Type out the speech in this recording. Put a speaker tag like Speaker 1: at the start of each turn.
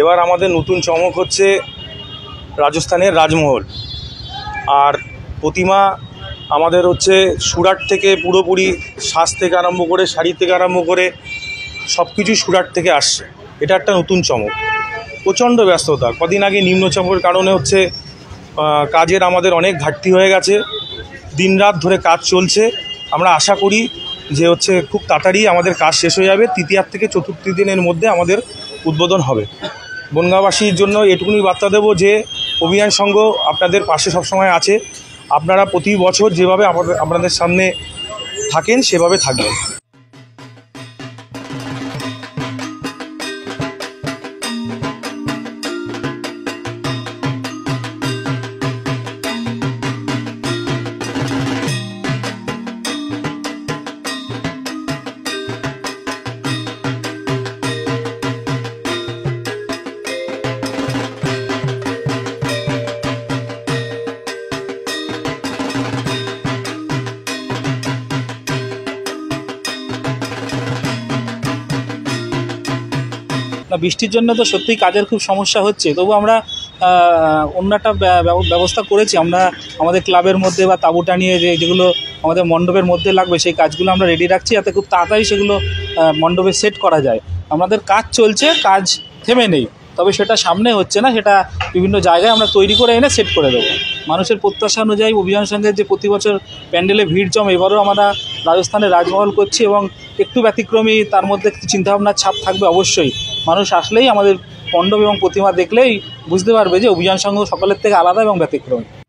Speaker 1: এবার আমাদের নতুন চমক হচ্ছে রাজস্থানের রাজমহল। আর প্রতিমা আমাদের হচ্ছে সুরাট থেকে পুরোপুরি সাজ থেকে আরম্ভ করে, শাড়ি থেকে আরম্ভ করে সব কিছুই সুরাট থেকে আসছে। এটা একটা নতুন চমক। প্রচণ্ড ব্যস্ততা। কদিন আগে নিম্নচাপের কারণে হচ্ছে কাজের আমাদের অনেক ঘাটতি হয়ে গেছে। দিনরাত ধরে কাজ চলছে। আমরা আশা করি যে হচ্ছে খুব তাড়াতাড়ি আমাদের কাজ শেষ হয়ে যাবে। তৃতীয়ার থেকে চতুর্থ দিনের মধ্যে আমাদের উদ্বোধন হবে। বনগাঁবাসীর জন্য এটুকুনি বার্তা দেবো যে অভিযান সংঘ আপনাদের পাশে সবসময় আছে। আপনারা প্রতি বছর যেভাবে আপনাদের সামনে থাকেন, সেভাবে থাকবেন।
Speaker 2: বৃষ্টির জন্য তো সত্যিই কাজের খুব সমস্যা হচ্ছে। তবু আমরা অন্য একটা ব্যবস্থা করেছি। আমরা আমাদের ক্লাবের মধ্যে বা তাঁবু টানিয়ে যে, যেগুলো আমাদের মণ্ডপের মধ্যে লাগবে, সেই কাজগুলো আমরা রেডি রাখছি যাতে খুব তাড়াতাড়ি সেগুলো মণ্ডপে সেট করা যায়। আমাদের কাজ চলছে, কাজ থেমে নেই। তবে সেটা সামনে হচ্ছে না, সেটা বিভিন্ন জায়গায় আমরা তৈরি করে এনে সেট করে দেবো। মানুষের প্রত্যাশা অনুযায়ী অভিযান সঙ্গে যে প্রতি বছর প্যান্ডেলে ভিড় জম, এবারও আমরা রাজস্থানে রাজমহল করছি এবং একটু ব্যতিক্রমী তার মধ্যে কিছু চিন্তাভাবনার ছাপ থাকবে অবশ্যই। মানুষ আসলেই আমাদের পণ্ডব এবং প্রতিমা দেখলেই বুঝতে পারবে যে অভিযান সংঘ সকলের থেকে আলাদা এবং ব্যতিক্রমী।